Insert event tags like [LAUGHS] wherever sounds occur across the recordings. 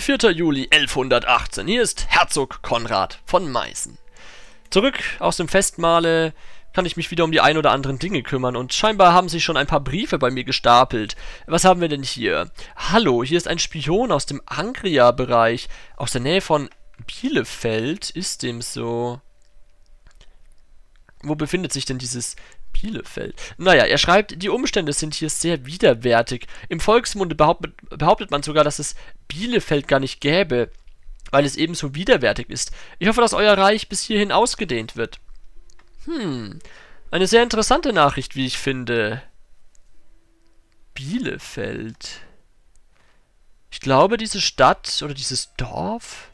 4. Juli 1118. Hier ist Herzog Konrad von Meißen. Zurück aus dem Festmale kann ich mich wieder um die ein oder anderen Dinge kümmern und scheinbar haben sich schon ein paar Briefe bei mir gestapelt. Was haben wir denn hier? Hallo, hier ist ein Spion aus dem Angria-Bereich, aus der Nähe von Bielefeld. Ist dem so? Wo befindet sich denn dieses Bielefeld. Naja, er schreibt, die Umstände sind hier sehr widerwärtig. Im Volksmunde behauptet, behauptet man sogar, dass es Bielefeld gar nicht gäbe, weil es ebenso widerwärtig ist. Ich hoffe, dass euer Reich bis hierhin ausgedehnt wird. Hm, eine sehr interessante Nachricht, wie ich finde. Bielefeld. Ich glaube, diese Stadt oder dieses Dorf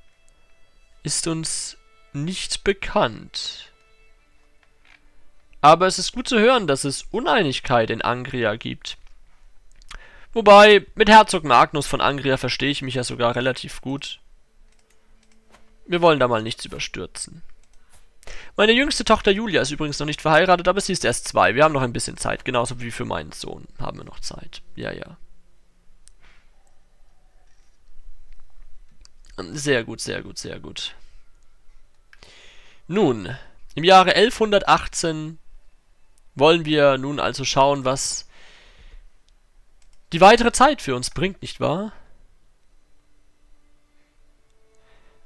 ist uns nicht bekannt. Aber es ist gut zu hören, dass es Uneinigkeit in Angria gibt. Wobei, mit Herzog Magnus von Angria verstehe ich mich ja sogar relativ gut. Wir wollen da mal nichts überstürzen. Meine jüngste Tochter Julia ist übrigens noch nicht verheiratet, aber sie ist erst zwei. Wir haben noch ein bisschen Zeit, genauso wie für meinen Sohn haben wir noch Zeit. Ja, ja. Sehr gut, sehr gut, sehr gut. Nun, im Jahre 1118 wollen wir nun also schauen, was die weitere Zeit für uns bringt, nicht wahr?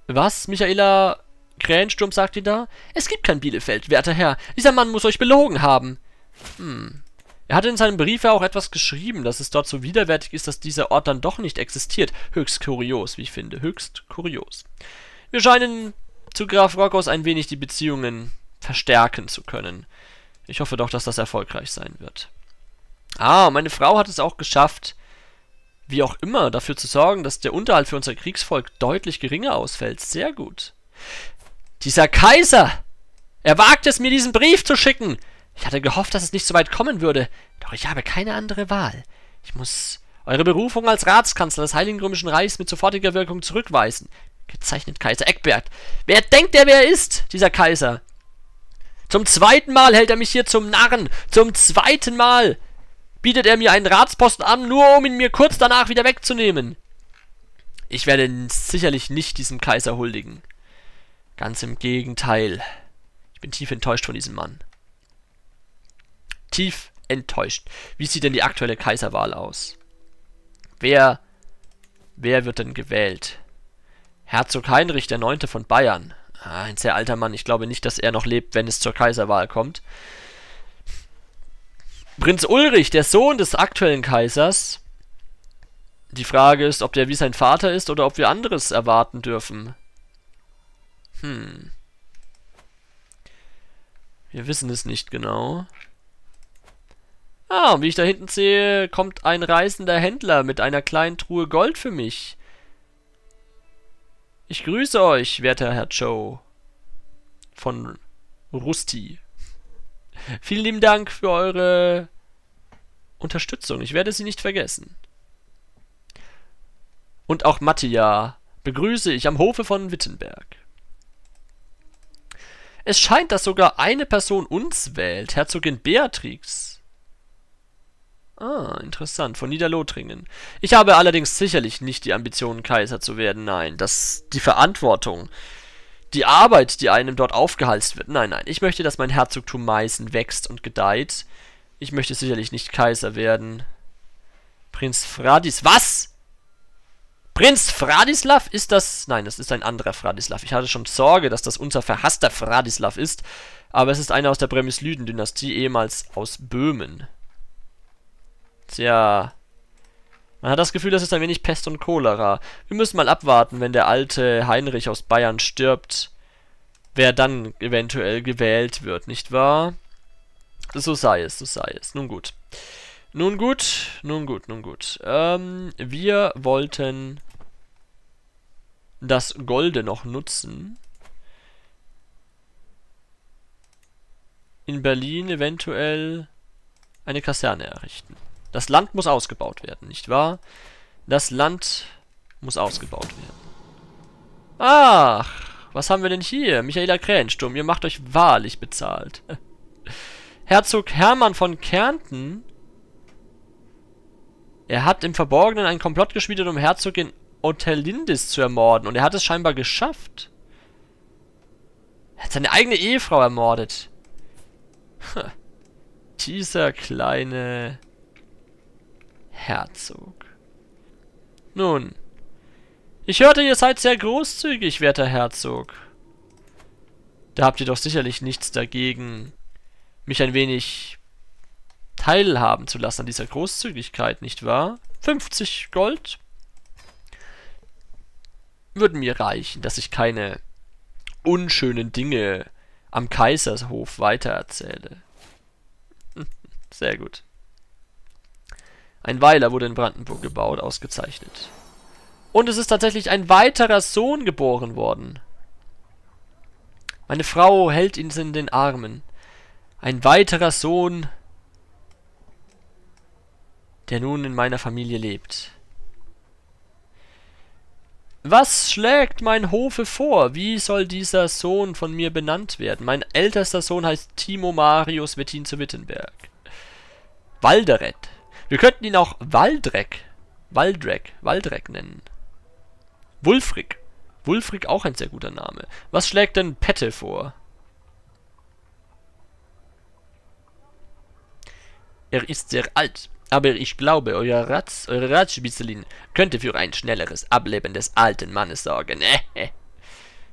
Was, Michaela Krähensturm sagt ihr da? Es gibt kein Bielefeld, werter Herr. Dieser Mann muss euch belogen haben. Hm. Er hatte in seinem Brief ja auch etwas geschrieben, dass es dort so widerwärtig ist, dass dieser Ort dann doch nicht existiert. Höchst kurios, wie ich finde. Höchst kurios. Wir scheinen zu Graf Rockos ein wenig die Beziehungen verstärken zu können. Ich hoffe doch, dass das erfolgreich sein wird. Ah, meine Frau hat es auch geschafft, wie auch immer, dafür zu sorgen, dass der Unterhalt für unser Kriegsvolk deutlich geringer ausfällt. Sehr gut. Dieser Kaiser! Er wagt es, mir diesen Brief zu schicken! Ich hatte gehofft, dass es nicht so weit kommen würde, doch ich habe keine andere Wahl. Ich muss eure Berufung als Ratskanzler des Heiligen Römischen Reichs mit sofortiger Wirkung zurückweisen. Gezeichnet Kaiser Eckbert. Wer denkt er, wer er ist, dieser Kaiser? Zum zweiten Mal hält er mich hier zum Narren. Zum zweiten Mal bietet er mir einen Ratsposten an, nur um ihn mir kurz danach wieder wegzunehmen. Ich werde sicherlich nicht diesem Kaiser huldigen. Ganz im Gegenteil. Ich bin tief enttäuscht von diesem Mann. Tief enttäuscht. Wie sieht denn die aktuelle Kaiserwahl aus? Wer, wer wird denn gewählt? Herzog Heinrich IX. von Bayern. Ah, ein sehr alter Mann. Ich glaube nicht, dass er noch lebt, wenn es zur Kaiserwahl kommt. Prinz Ulrich, der Sohn des aktuellen Kaisers. Die Frage ist, ob der wie sein Vater ist oder ob wir anderes erwarten dürfen. Hm. Wir wissen es nicht genau. Ah, und wie ich da hinten sehe, kommt ein reisender Händler mit einer kleinen Truhe Gold für mich. Ich grüße euch, werter Herr Joe. Von Rusti. Vielen lieben Dank für eure Unterstützung. Ich werde sie nicht vergessen. Und auch Mattia begrüße ich am Hofe von Wittenberg. Es scheint, dass sogar eine Person uns wählt, Herzogin Beatrix. Ah, interessant. Von Niederlothringen. Ich habe allerdings sicherlich nicht die Ambition, Kaiser zu werden. Nein, das, die Verantwortung, die Arbeit, die einem dort aufgehalst wird. Nein, nein. Ich möchte, dass mein Herzogtum Meißen wächst und gedeiht. Ich möchte sicherlich nicht Kaiser werden. Prinz Fradis. Was? Prinz Fradislav? Ist das... Nein, das ist ein anderer Fradislav. Ich hatte schon Sorge, dass das unser verhasster Fradislav ist. Aber es ist einer aus der Bremyslyden-Dynastie, ehemals aus Böhmen. Tja. Man hat das Gefühl, das ist ein wenig Pest und Cholera. Wir müssen mal abwarten, wenn der alte Heinrich aus Bayern stirbt, wer dann eventuell gewählt wird, nicht wahr? So sei es, so sei es. Nun gut. Nun gut, nun gut, nun gut. Ähm, wir wollten das Golde noch nutzen. In Berlin eventuell eine Kaserne errichten. Das Land muss ausgebaut werden, nicht wahr? Das Land muss ausgebaut werden. Ach, was haben wir denn hier? Michaela Krähensturm, ihr macht euch wahrlich bezahlt. [LAUGHS] Herzog Hermann von Kärnten. Er hat im Verborgenen einen Komplott geschmiedet, um Herzogin Otelindis zu ermorden. Und er hat es scheinbar geschafft. Er hat seine eigene Ehefrau ermordet. [LAUGHS] Dieser kleine Herzog. Nun, ich hörte, ihr seid sehr großzügig, werter Herzog. Da habt ihr doch sicherlich nichts dagegen, mich ein wenig teilhaben zu lassen an dieser Großzügigkeit, nicht wahr? 50 Gold würden mir reichen, dass ich keine unschönen Dinge am Kaisershof weitererzähle. [LAUGHS] Sehr gut. Ein Weiler wurde in Brandenburg gebaut, ausgezeichnet. Und es ist tatsächlich ein weiterer Sohn geboren worden. Meine Frau hält ihn in den Armen. Ein weiterer Sohn, der nun in meiner Familie lebt. Was schlägt mein Hofe vor? Wie soll dieser Sohn von mir benannt werden? Mein ältester Sohn heißt Timo Marius Wettin zu Wittenberg. Walderet. Wir könnten ihn auch Waldreck, Waldreck, Waldreck nennen. Wulfric. Wulfric auch ein sehr guter Name. Was schlägt denn Pette vor? Er ist sehr alt. Aber ich glaube, euer Ratz, eure Ratsspitzelin könnte für ein schnelleres Ableben des alten Mannes sorgen.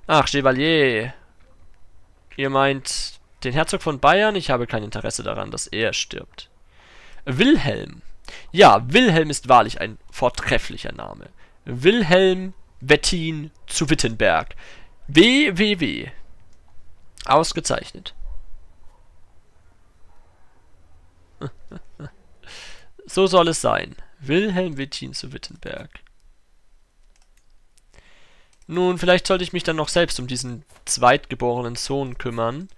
Ach, Chevalier. Ihr meint den Herzog von Bayern? Ich habe kein Interesse daran, dass er stirbt. Wilhelm. Ja, Wilhelm ist wahrlich ein vortrefflicher Name. Wilhelm Wettin zu Wittenberg. WWW. Ausgezeichnet. [LAUGHS] So soll es sein. Wilhelm Wittin zu Wittenberg. Nun, vielleicht sollte ich mich dann noch selbst um diesen zweitgeborenen Sohn kümmern.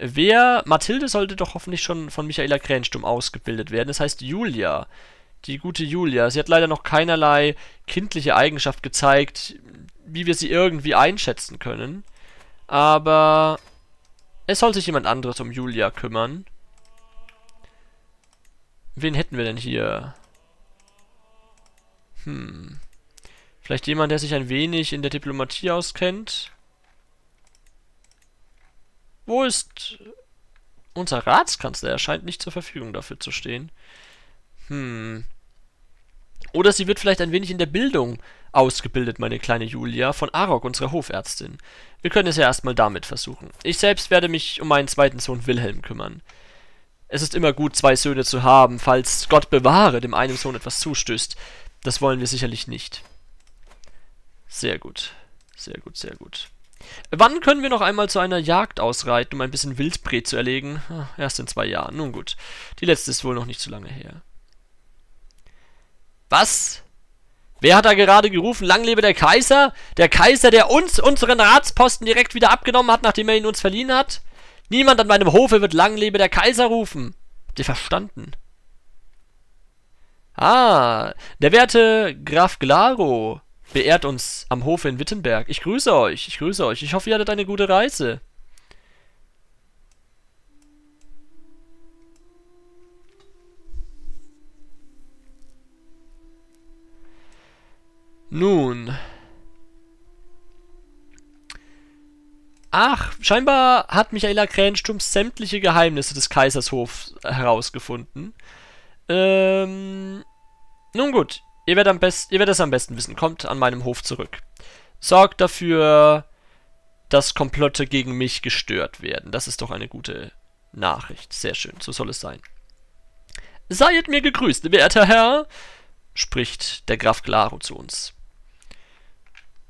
Wer, Mathilde sollte doch hoffentlich schon von Michaela Krähenstumm ausgebildet werden. Das heißt Julia. Die gute Julia. Sie hat leider noch keinerlei kindliche Eigenschaft gezeigt, wie wir sie irgendwie einschätzen können. Aber es soll sich jemand anderes um Julia kümmern. Wen hätten wir denn hier? Hm. Vielleicht jemand, der sich ein wenig in der Diplomatie auskennt? Wo ist unser Ratskanzler? Er scheint nicht zur Verfügung dafür zu stehen. Hm. Oder sie wird vielleicht ein wenig in der Bildung ausgebildet, meine kleine Julia, von Arok, unserer Hofärztin. Wir können es ja erstmal damit versuchen. Ich selbst werde mich um meinen zweiten Sohn Wilhelm kümmern. Es ist immer gut, zwei Söhne zu haben, falls Gott bewahre, dem einen Sohn etwas zustößt. Das wollen wir sicherlich nicht. Sehr gut. Sehr gut, sehr gut. Wann können wir noch einmal zu einer Jagd ausreiten, um ein bisschen Wildbret zu erlegen? Ah, erst in zwei Jahren. Nun gut. Die letzte ist wohl noch nicht zu lange her. Was? Wer hat da gerade gerufen, lang lebe der Kaiser? Der Kaiser, der uns unseren Ratsposten direkt wieder abgenommen hat, nachdem er ihn uns verliehen hat? Niemand an meinem Hofe wird lang lebe der Kaiser rufen. Habt ihr verstanden? Ah, der werte Graf Glaro beehrt uns am Hofe in Wittenberg. Ich grüße euch, ich grüße euch. Ich hoffe, ihr hattet eine gute Reise. Nun, Ach, scheinbar hat Michaela Krähensturm sämtliche Geheimnisse des Kaisershofs herausgefunden. Ähm, nun gut, ihr werdet, best, ihr werdet es am besten wissen. Kommt an meinem Hof zurück. Sorgt dafür, dass Komplotte gegen mich gestört werden. Das ist doch eine gute Nachricht. Sehr schön, so soll es sein. Seid mir gegrüßt, werter Herr, spricht der Graf Claro zu uns.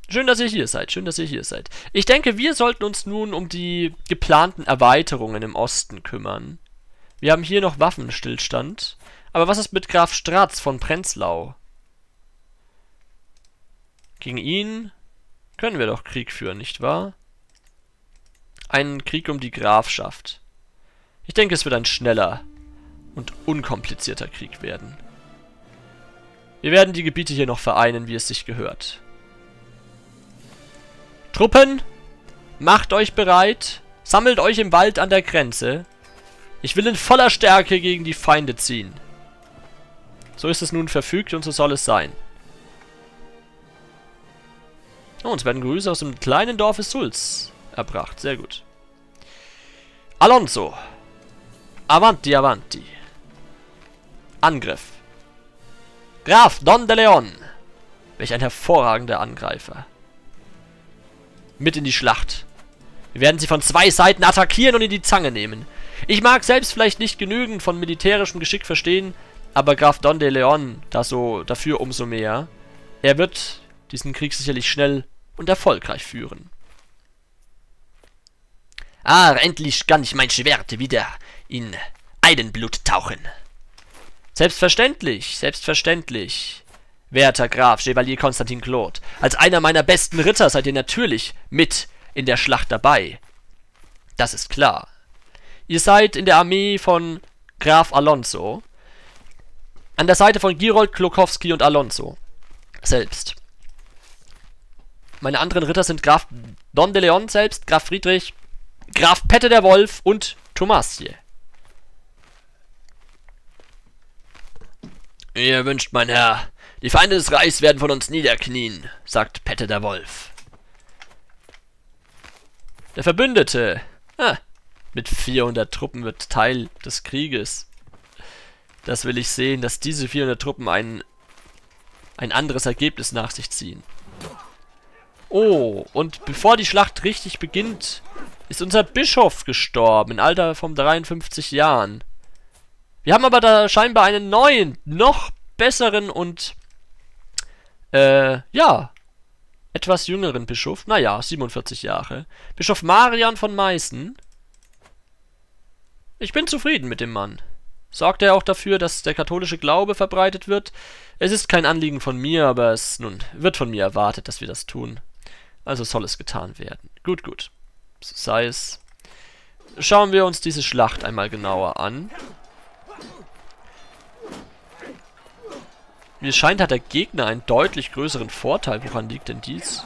Schön, dass ihr hier seid. Schön, dass ihr hier seid. Ich denke, wir sollten uns nun um die geplanten Erweiterungen im Osten kümmern. Wir haben hier noch Waffenstillstand. Aber was ist mit Graf Stratz von Prenzlau? Gegen ihn können wir doch Krieg führen, nicht wahr? Einen Krieg um die Grafschaft. Ich denke, es wird ein schneller und unkomplizierter Krieg werden. Wir werden die Gebiete hier noch vereinen, wie es sich gehört. Truppen, macht euch bereit, sammelt euch im Wald an der Grenze. Ich will in voller Stärke gegen die Feinde ziehen. So ist es nun verfügt und so soll es sein. Oh, uns werden Grüße aus dem kleinen Dorfe Sulz erbracht. Sehr gut. Alonso. Avanti, avanti. Angriff. Graf Don de Leon. Welch ein hervorragender Angreifer. Mit in die Schlacht. Wir werden sie von zwei Seiten attackieren und in die Zange nehmen. Ich mag selbst vielleicht nicht genügend von militärischem Geschick verstehen, aber Graf Don de Leon da so, dafür umso mehr. Er wird diesen Krieg sicherlich schnell und erfolgreich führen. Ah, endlich kann ich mein Schwert wieder in Eidenblut tauchen. Selbstverständlich, selbstverständlich. Werter Graf Chevalier Konstantin Claude, als einer meiner besten Ritter seid ihr natürlich mit in der Schlacht dabei. Das ist klar. Ihr seid in der Armee von Graf Alonso, an der Seite von Girold, Klokowski und Alonso selbst. Meine anderen Ritter sind Graf Don de Leon selbst, Graf Friedrich, Graf Pette der Wolf und Thomasie. Ihr wünscht, mein Herr, die Feinde des Reichs werden von uns niederknien, sagt Pette der Wolf. Der Verbündete, ah, mit 400 Truppen wird Teil des Krieges. Das will ich sehen, dass diese 400 Truppen ein, ein anderes Ergebnis nach sich ziehen. Oh, und bevor die Schlacht richtig beginnt, ist unser Bischof gestorben, im Alter von 53 Jahren. Wir haben aber da scheinbar einen neuen, noch besseren und, äh, ja, etwas jüngeren Bischof. Naja, 47 Jahre. Bischof Marian von Meißen. Ich bin zufrieden mit dem Mann. Sorgt er auch dafür, dass der katholische Glaube verbreitet wird? Es ist kein Anliegen von mir, aber es, nun, wird von mir erwartet, dass wir das tun. Also soll es getan werden. Gut, gut. So sei es. Schauen wir uns diese Schlacht einmal genauer an. Mir scheint, hat der Gegner einen deutlich größeren Vorteil. Woran liegt denn dies?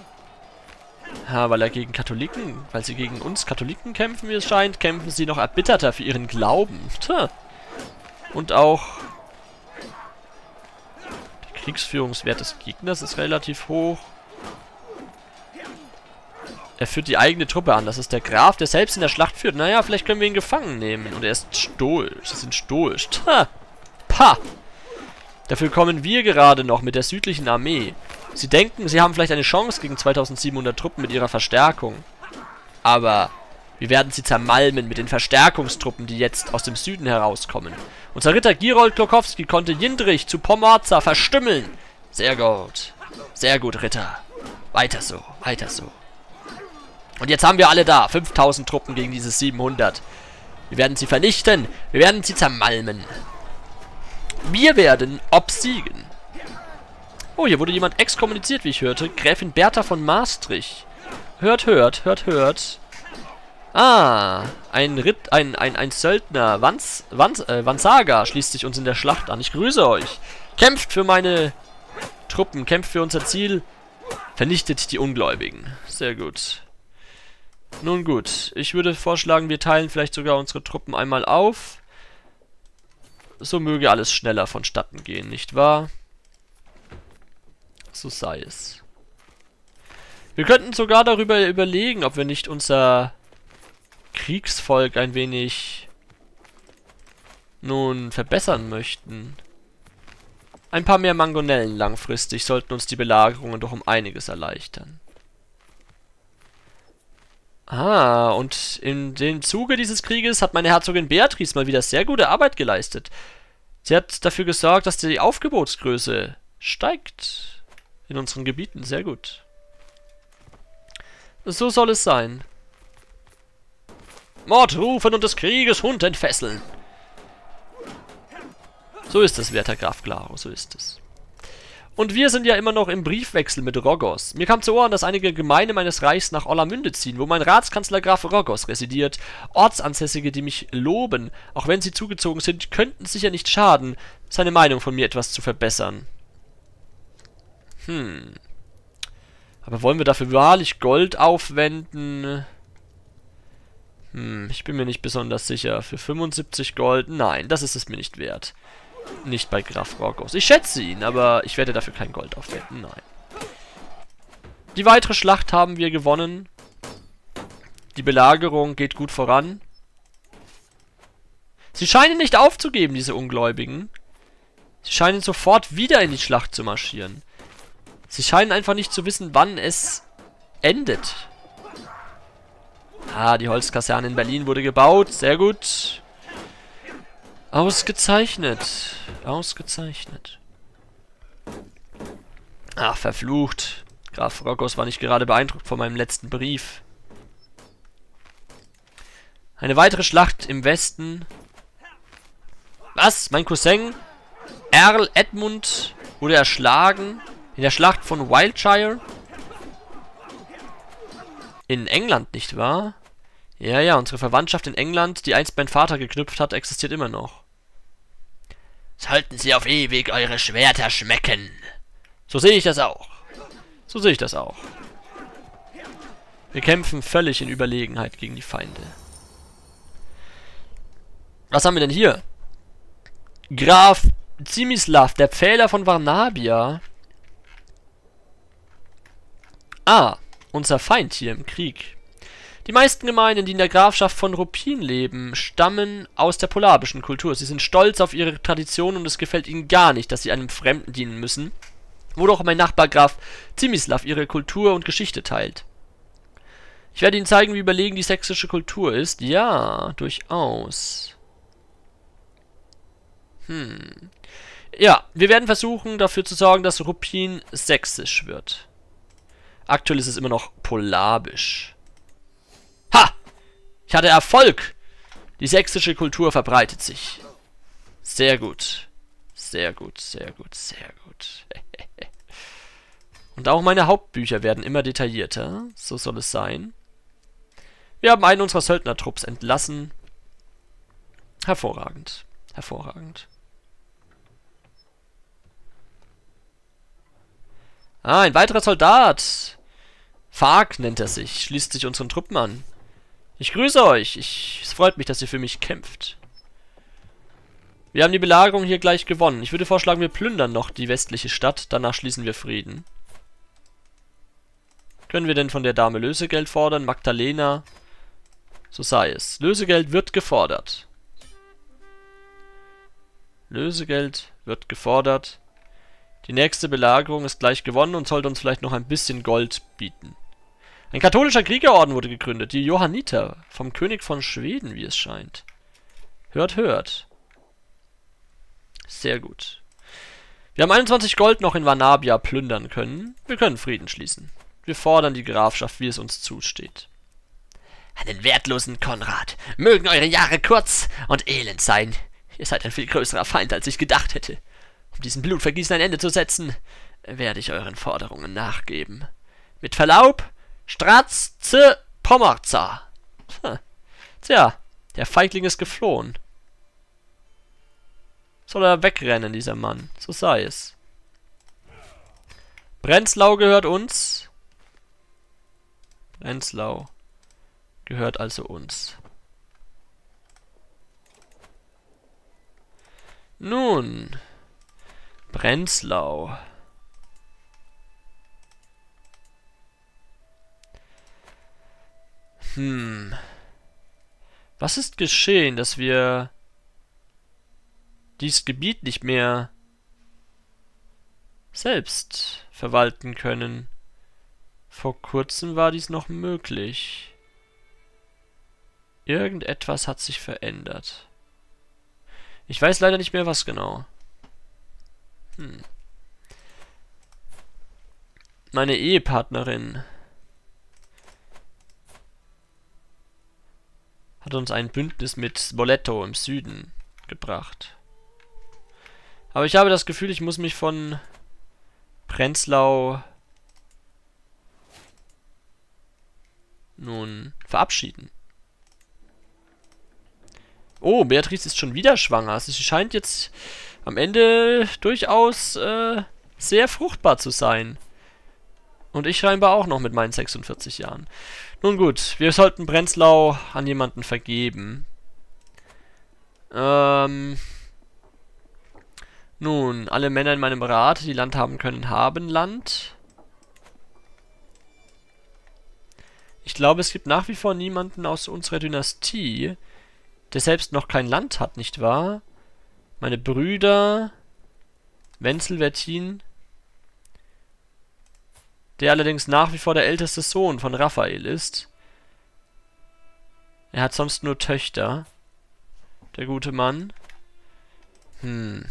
Ja, weil er gegen Katholiken, weil sie gegen uns Katholiken kämpfen, wie es scheint, kämpfen sie noch erbitterter für ihren Glauben. Tja. Und auch der Kriegsführungswert des Gegners ist relativ hoch. Er führt die eigene Truppe an. Das ist der Graf, der selbst in der Schlacht führt. Naja, vielleicht können wir ihn gefangen nehmen. Und er ist stoisch. Sie sind stoisch. Ha! Pa! Dafür kommen wir gerade noch mit der südlichen Armee. Sie denken, sie haben vielleicht eine Chance gegen 2700 Truppen mit ihrer Verstärkung. Aber wir werden sie zermalmen mit den Verstärkungstruppen, die jetzt aus dem Süden herauskommen. Unser Ritter Girold Klokowski konnte Jindrich zu Pomorza verstümmeln. Sehr gut. Sehr gut, Ritter. Weiter so, weiter so. Und jetzt haben wir alle da. 5000 Truppen gegen diese 700. Wir werden sie vernichten. Wir werden sie zermalmen. Wir werden obsiegen. Oh, hier wurde jemand exkommuniziert, wie ich hörte. Gräfin Bertha von Maastricht. Hört, hört, hört, hört. Ah, ein Ritt, ein, ein, ein Söldner, Vans, Vans, äh, Vansaga schließt sich uns in der Schlacht an. Ich grüße euch. Kämpft für meine Truppen, kämpft für unser Ziel. Vernichtet die Ungläubigen. Sehr gut. Nun gut, ich würde vorschlagen, wir teilen vielleicht sogar unsere Truppen einmal auf. So möge alles schneller vonstatten gehen, nicht wahr? So sei es. Wir könnten sogar darüber überlegen, ob wir nicht unser Kriegsvolk ein wenig nun verbessern möchten. Ein paar mehr Mangonellen langfristig sollten uns die Belagerungen doch um einiges erleichtern. Ah, und in dem Zuge dieses Krieges hat meine Herzogin Beatrice mal wieder sehr gute Arbeit geleistet. Sie hat dafür gesorgt, dass die Aufgebotsgröße steigt in unseren Gebieten. Sehr gut. So soll es sein. Mord rufen und des Krieges Hund entfesseln. So ist es, werter Graf Claro, so ist es. Und wir sind ja immer noch im Briefwechsel mit Rogos. Mir kam zu Ohren, dass einige Gemeinde meines Reichs nach Orlamünde ziehen, wo mein Ratskanzler Graf Rogos residiert. Ortsansässige, die mich loben, auch wenn sie zugezogen sind, könnten sicher nicht schaden, seine Meinung von mir etwas zu verbessern. Hm. Aber wollen wir dafür wahrlich Gold aufwenden? Hm, ich bin mir nicht besonders sicher. Für 75 Gold? Nein, das ist es mir nicht wert. Nicht bei Graf Rogos. Ich schätze ihn, aber ich werde dafür kein Gold aufwenden. Nein. Die weitere Schlacht haben wir gewonnen. Die Belagerung geht gut voran. Sie scheinen nicht aufzugeben, diese Ungläubigen. Sie scheinen sofort wieder in die Schlacht zu marschieren. Sie scheinen einfach nicht zu wissen, wann es endet. Ah, die Holzkaserne in Berlin wurde gebaut. Sehr gut. Ausgezeichnet. Ausgezeichnet. Ach, verflucht. Graf Rockos war nicht gerade beeindruckt von meinem letzten Brief. Eine weitere Schlacht im Westen. Was? Mein Cousin Earl Edmund wurde erschlagen in der Schlacht von Wildshire? In England, nicht wahr? Ja, ja, unsere Verwandtschaft in England, die einst mein Vater geknüpft hat, existiert immer noch. Sollten sie auf ewig eure Schwerter schmecken. So sehe ich das auch. So sehe ich das auch. Wir kämpfen völlig in Überlegenheit gegen die Feinde. Was haben wir denn hier? Graf Zimislav, der Pfähler von Varnabia. Ah, unser Feind hier im Krieg. Die meisten Gemeinden, die in der Grafschaft von Ruppin leben, stammen aus der polabischen Kultur. Sie sind stolz auf ihre Tradition und es gefällt ihnen gar nicht, dass sie einem Fremden dienen müssen. Wo doch mein Nachbar Graf Zimislav ihre Kultur und Geschichte teilt. Ich werde Ihnen zeigen, wie überlegen die sächsische Kultur ist. Ja, durchaus. Hm. Ja, wir werden versuchen, dafür zu sorgen, dass Ruppin sächsisch wird. Aktuell ist es immer noch polabisch. Ha! Ich hatte Erfolg! Die sächsische Kultur verbreitet sich. Sehr gut. Sehr gut, sehr gut, sehr gut. [LAUGHS] Und auch meine Hauptbücher werden immer detaillierter. So soll es sein. Wir haben einen unserer Söldnertrupps entlassen. Hervorragend. Hervorragend. Ah, ein weiterer Soldat. Fark nennt er sich, schließt sich unseren Truppen an. Ich grüße euch. Ich, es freut mich, dass ihr für mich kämpft. Wir haben die Belagerung hier gleich gewonnen. Ich würde vorschlagen, wir plündern noch die westliche Stadt. Danach schließen wir Frieden. Können wir denn von der Dame Lösegeld fordern? Magdalena? So sei es. Lösegeld wird gefordert. Lösegeld wird gefordert. Die nächste Belagerung ist gleich gewonnen und sollte uns vielleicht noch ein bisschen Gold bieten. Ein katholischer Kriegerorden wurde gegründet, die Johanniter, vom König von Schweden, wie es scheint. Hört, hört. Sehr gut. Wir haben 21 Gold noch in Vanabia plündern können. Wir können Frieden schließen. Wir fordern die Grafschaft, wie es uns zusteht. Einen wertlosen Konrad. Mögen eure Jahre kurz und elend sein. Ihr seid ein viel größerer Feind, als ich gedacht hätte. Um diesem Blutvergießen ein Ende zu setzen, werde ich euren Forderungen nachgeben. Mit Verlaub, Stratze Pommerza. Tja, der Feigling ist geflohen. Soll er wegrennen, dieser Mann. So sei es. Brenzlau gehört uns. Brenzlau gehört also uns. Nun, Brenzlau. Hm. Was ist geschehen, dass wir dieses Gebiet nicht mehr selbst verwalten können? Vor kurzem war dies noch möglich. Irgendetwas hat sich verändert. Ich weiß leider nicht mehr, was genau. Hm. Meine Ehepartnerin hat uns ein Bündnis mit Spoleto im Süden gebracht. Aber ich habe das Gefühl, ich muss mich von Prenzlau nun verabschieden. Oh, Beatrice ist schon wieder schwanger. Sie scheint jetzt am Ende durchaus äh, sehr fruchtbar zu sein. Und ich scheinbar auch noch mit meinen 46 Jahren. Nun gut, wir sollten Brenzlau an jemanden vergeben. Ähm... Nun, alle Männer in meinem Rat, die Land haben können, haben Land. Ich glaube, es gibt nach wie vor niemanden aus unserer Dynastie, der selbst noch kein Land hat, nicht wahr? Meine Brüder, Wenzel, Vertin, der allerdings nach wie vor der älteste Sohn von Raphael ist. Er hat sonst nur Töchter, der gute Mann. Hm.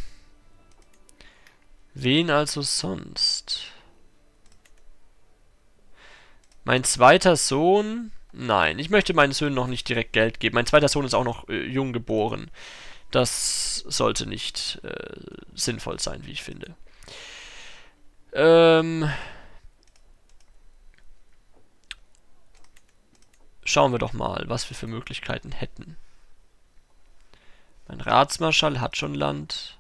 Wen also sonst? Mein zweiter Sohn? Nein, ich möchte meinen Söhnen noch nicht direkt Geld geben. Mein zweiter Sohn ist auch noch äh, jung geboren. Das sollte nicht äh, sinnvoll sein, wie ich finde. Ähm... Schauen wir doch mal, was wir für Möglichkeiten hätten. Mein Ratsmarschall hat schon Land.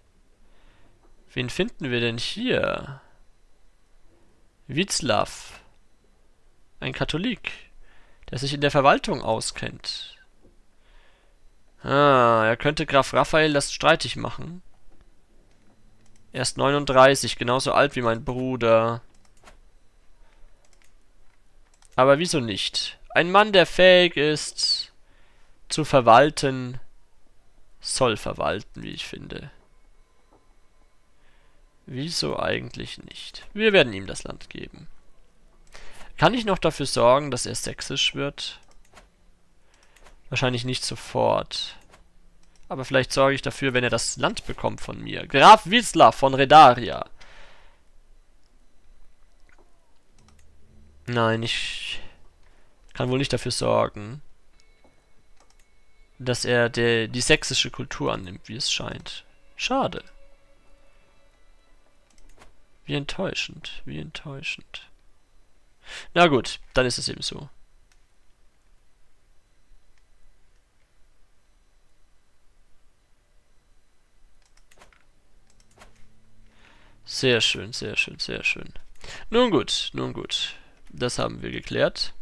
Wen finden wir denn hier? Witzlav. Ein Katholik, der sich in der Verwaltung auskennt. Ah, er könnte Graf Raphael das streitig machen. Er ist 39, genauso alt wie mein Bruder. Aber wieso nicht? Ein Mann, der fähig ist, zu verwalten, soll verwalten, wie ich finde. Wieso eigentlich nicht? Wir werden ihm das Land geben. Kann ich noch dafür sorgen, dass er sächsisch wird? Wahrscheinlich nicht sofort. Aber vielleicht sorge ich dafür, wenn er das Land bekommt von mir. Graf Wisla von Redaria. Nein, ich kann wohl nicht dafür sorgen, dass er der, die sächsische Kultur annimmt, wie es scheint. Schade. Wie enttäuschend, wie enttäuschend. Na gut, dann ist es eben so. Sehr schön, sehr schön, sehr schön. Nun gut, nun gut. Das haben wir geklärt.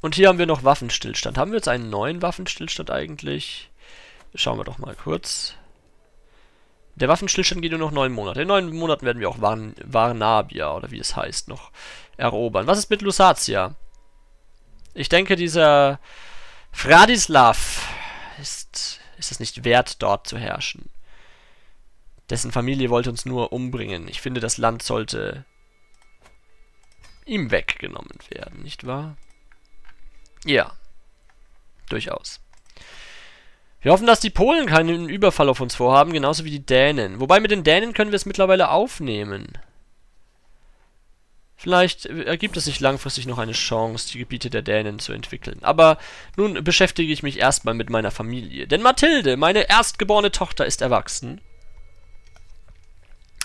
Und hier haben wir noch Waffenstillstand. Haben wir jetzt einen neuen Waffenstillstand eigentlich? Schauen wir doch mal kurz. Der Waffenstillstand geht nur noch neun Monate. In neun Monaten werden wir auch Varn Varnabia, oder wie es heißt, noch erobern. Was ist mit Lusatia? Ich denke, dieser Fradislav ist, ist es nicht wert, dort zu herrschen. Dessen Familie wollte uns nur umbringen. Ich finde, das Land sollte ihm weggenommen werden, nicht wahr? Ja, durchaus. Wir hoffen, dass die Polen keinen Überfall auf uns vorhaben, genauso wie die Dänen. Wobei mit den Dänen können wir es mittlerweile aufnehmen. Vielleicht ergibt es sich langfristig noch eine Chance, die Gebiete der Dänen zu entwickeln. Aber nun beschäftige ich mich erstmal mit meiner Familie. Denn Mathilde, meine erstgeborene Tochter, ist erwachsen.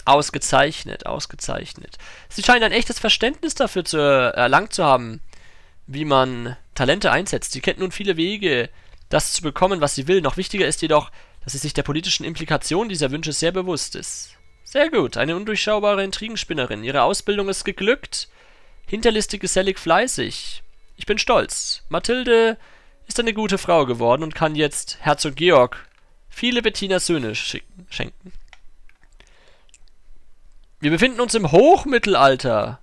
Ausgezeichnet, ausgezeichnet. Sie scheint ein echtes Verständnis dafür zu erlangt zu haben, wie man Talente einsetzt. Sie kennt nun viele Wege, das zu bekommen, was sie will. Noch wichtiger ist jedoch, dass sie sich der politischen Implikation dieser Wünsche sehr bewusst ist. Sehr gut, eine undurchschaubare Intrigenspinnerin. Ihre Ausbildung ist geglückt. Hinterlistig, gesellig, fleißig. Ich bin stolz. Mathilde ist eine gute Frau geworden und kann jetzt Herzog Georg viele Bettina Söhne schicken, schenken. Wir befinden uns im Hochmittelalter.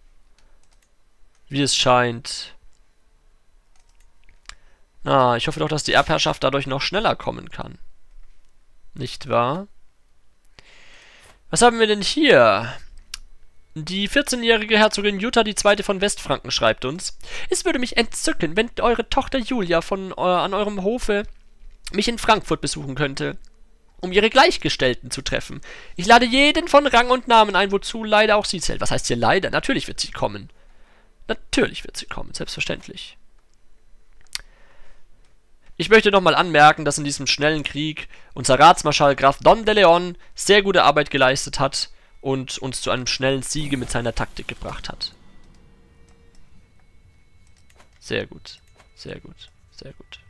Wie es scheint. Na, ich hoffe doch, dass die Erbherrschaft dadurch noch schneller kommen kann. Nicht wahr? Was haben wir denn hier? Die 14-jährige Herzogin Jutta II. von Westfranken schreibt uns, es würde mich entzücken, wenn eure Tochter Julia von, äh, an eurem Hofe mich in Frankfurt besuchen könnte, um ihre Gleichgestellten zu treffen. Ich lade jeden von Rang und Namen ein, wozu leider auch sie zählt. Was heißt hier leider? Natürlich wird sie kommen. Natürlich wird sie kommen, selbstverständlich. Ich möchte nochmal anmerken, dass in diesem schnellen Krieg unser Ratsmarschall Graf Don de Leon sehr gute Arbeit geleistet hat und uns zu einem schnellen Siege mit seiner Taktik gebracht hat. Sehr gut, sehr gut, sehr gut.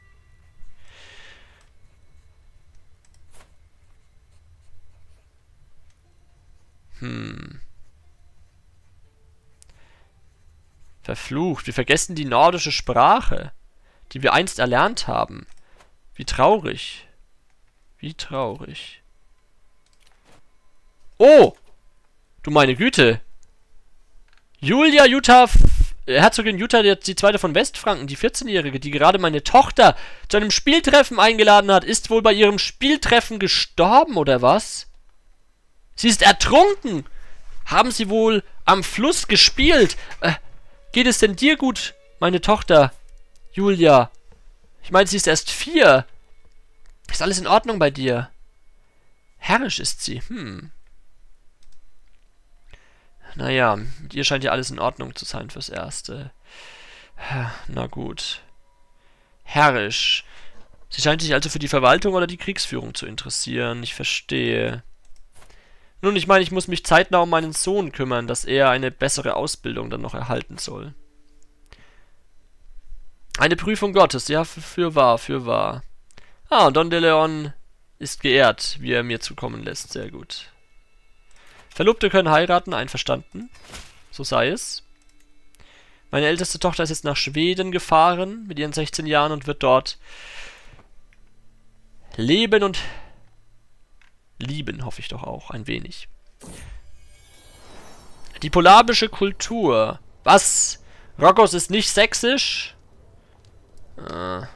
Hm. Verflucht, wir vergessen die nordische Sprache die wir einst erlernt haben. Wie traurig. Wie traurig. Oh! Du meine Güte. Julia Jutta Herzogin Jutta, die, die zweite von Westfranken, die 14-Jährige, die gerade meine Tochter zu einem Spieltreffen eingeladen hat, ist wohl bei ihrem Spieltreffen gestorben, oder was? Sie ist ertrunken! Haben sie wohl am Fluss gespielt? Äh, geht es denn dir gut, meine Tochter, Julia? Ich meine, sie ist erst vier. Ist alles in Ordnung bei dir? Herrisch ist sie, hm. Naja, mit ihr scheint ja alles in Ordnung zu sein fürs Erste. Na gut. Herrisch. Sie scheint sich also für die Verwaltung oder die Kriegsführung zu interessieren. Ich verstehe. Nun, ich meine, ich muss mich zeitnah um meinen Sohn kümmern, dass er eine bessere Ausbildung dann noch erhalten soll. Eine Prüfung Gottes, ja, für, für wahr, für wahr. Ah, Don de Leon ist geehrt, wie er mir zukommen lässt. Sehr gut. Verlobte können heiraten, einverstanden. So sei es. Meine älteste Tochter ist jetzt nach Schweden gefahren mit ihren 16 Jahren und wird dort leben und lieben, hoffe ich doch auch, ein wenig. Die polabische Kultur. Was? Rockos ist nicht sächsisch? Ah.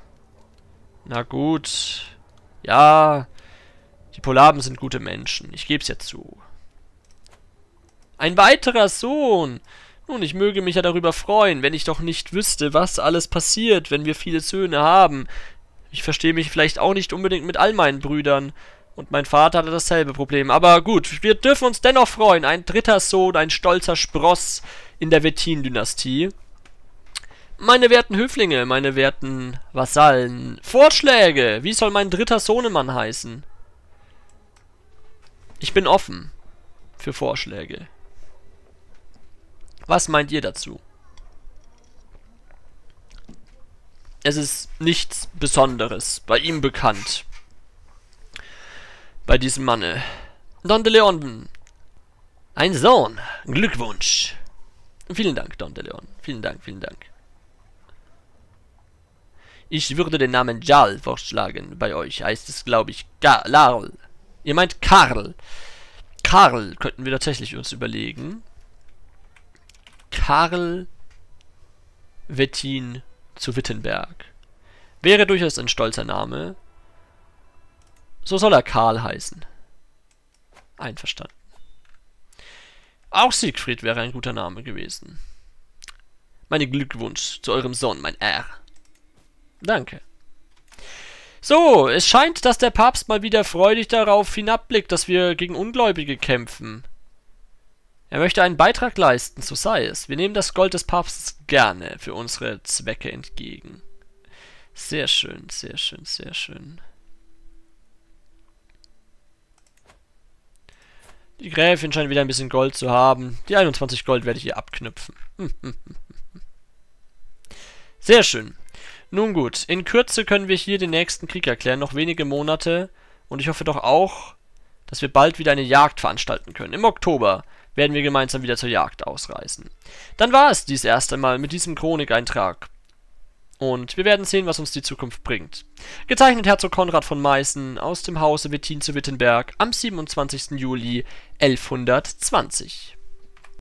Na gut. Ja, die Polaben sind gute Menschen. Ich geb's ja zu. Ein weiterer Sohn. Nun, ich möge mich ja darüber freuen, wenn ich doch nicht wüsste, was alles passiert, wenn wir viele Söhne haben. Ich verstehe mich vielleicht auch nicht unbedingt mit all meinen Brüdern. Und mein Vater hatte dasselbe Problem. Aber gut, wir dürfen uns dennoch freuen. Ein dritter Sohn, ein stolzer Spross in der Wettin-Dynastie. Meine werten Höflinge, meine werten Vasallen. Vorschläge! Wie soll mein dritter Sohnemann heißen? Ich bin offen für Vorschläge. Was meint ihr dazu? Es ist nichts Besonderes bei ihm bekannt. Bei diesem Manne. Don de Leon. Ein Sohn. Glückwunsch. Vielen Dank, Don de Leon. Vielen Dank, vielen Dank. Ich würde den Namen Jal vorschlagen. Bei euch heißt es, glaube ich, Larl. Ihr meint Karl. Karl könnten wir tatsächlich uns überlegen. Karl Wettin zu Wittenberg. Wäre durchaus ein stolzer Name. So soll er Karl heißen. Einverstanden. Auch Siegfried wäre ein guter Name gewesen. Meine Glückwunsch zu eurem Sohn, mein R. Danke. So, es scheint, dass der Papst mal wieder freudig darauf hinabblickt, dass wir gegen Ungläubige kämpfen. Er möchte einen Beitrag leisten, so sei es. Wir nehmen das Gold des Papstes gerne für unsere Zwecke entgegen. Sehr schön, sehr schön, sehr schön. Die Gräfin scheint wieder ein bisschen Gold zu haben. Die 21 Gold werde ich ihr abknüpfen. [LAUGHS] Sehr schön. Nun gut, in Kürze können wir hier den nächsten Krieg erklären, noch wenige Monate. Und ich hoffe doch auch, dass wir bald wieder eine Jagd veranstalten können. Im Oktober werden wir gemeinsam wieder zur Jagd ausreisen. Dann war es dies erste Mal mit diesem Chronikeintrag. Und wir werden sehen, was uns die Zukunft bringt. Gezeichnet Herzog Konrad von Meißen aus dem Hause Wettin zu Wittenberg am 27. Juli 1120.